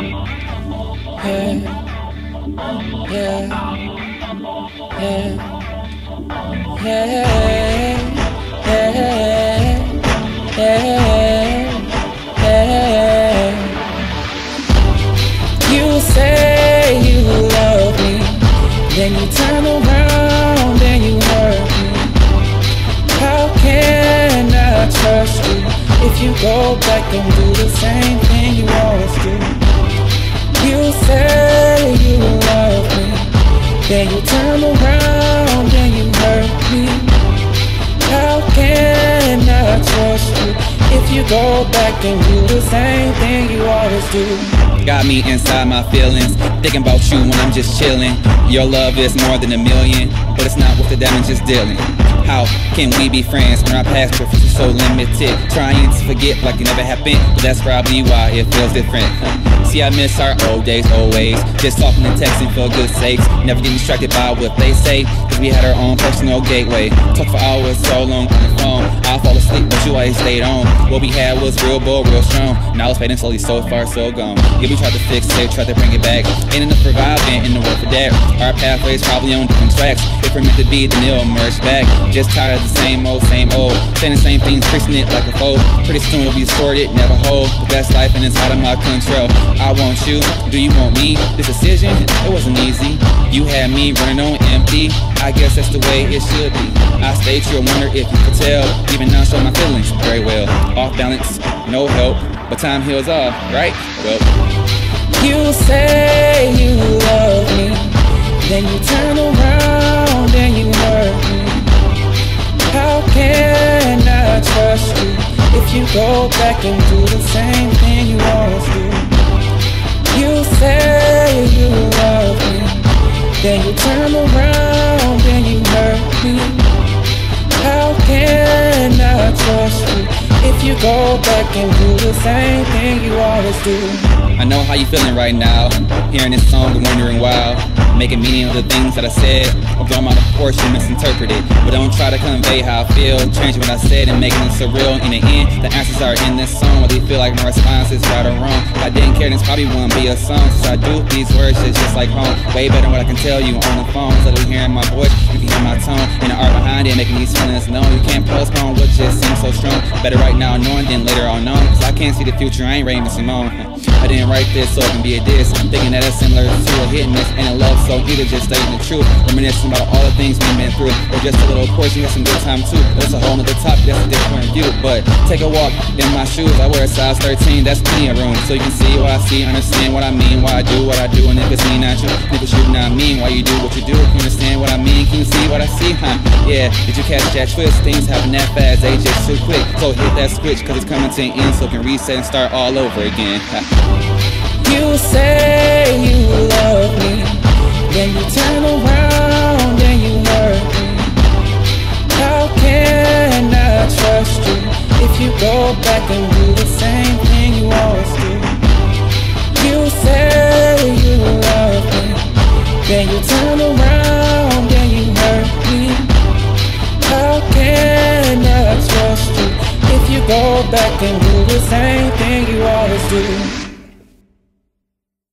You say you love me, then you turn around and you hurt me. How can I trust you if you go back and do the same thing you always do? You say you love me, then you turn around and you hurt me. How can I trust you if you go back and do the same thing you always do? Got me inside my feelings, thinking about you when I'm just chilling. Your love is more than a million, but it's not worth the damage it's dealing. How can we be friends when our past are so limited? Trying to forget like it never happened, but that's probably why it feels different. See, I miss our old days, always. Just talking and texting for good sakes. Never getting distracted by what they say, cause we had our own personal gateway. Talk for hours so long on the phone. I fall asleep, but you always stayed on. What we had was real bold, real strong. Now it's fading slowly, so far, so gone. Yeah, we tried to fix it, tried to bring it back. Ain't enough surviving in the world for that. Our pathways probably on different tracks. If we're meant to be, then they'll merge back. Just tired of the same old, same old. Saying the same things, fixing it like a foe. Pretty soon we'll be sorted, never hold. The best life and it's out of my control. I want you, do you want me? This decision, it wasn't easy. You had me running on empty. I guess that's the way it should be. I stayed here, wonder if you could tell. Even now, show my feelings very well. Off balance, no help, but time heals all, right? Well, you say you love me, then you turn around go back and do the same thing you always do? You say you love me, then you turn around and you hurt me. How can I trust you if you go back and do the same thing you always do? I know how you feeling right now. Hearing this song and wondering why. Making meaning of the things that I said. Blown out of proportion, misinterpreted. But don't try to convey how I feel. change what I said and making it surreal. In the end, the answers are in this song. Whether you feel like my response is right or wrong. If I didn't care, then it's probably wouldn't be a song. Since I do these words, it's just like home. Way better than what I can tell you on the phone. Instead of hearing my voice, my tone. And the art behind it, making these feelings known. You can't postpone what just seems so strong. Better right now knowing than later on known. Cause I can't see the future, I ain't Raven-Symoné. I didn't write this so it can be a diss. I'm thinking that it's similar to a hit and miss and a love so either just stating the truth, reminiscing about all the things we've been through, or just a little portion, got some good time too. That's a whole nother topic, that's a different view. But take a walk in my shoes, I wear a size 13, that's plenty of room. So you can see what I see, understand what I mean, why I do what I do, and if it's me, not you, it's you, not me, why you do you see what I see? Huh? Yeah, did you catch that twist? Things happen that fast, they just too quick. So hit that switch, cause it's coming to an end, so can reset and start all over again. You say you love me, then you turn around and you hurt me. How can I trust you if you go back and do the same thing you always do? You say you love me, then you turn around back and do the same thing you always do?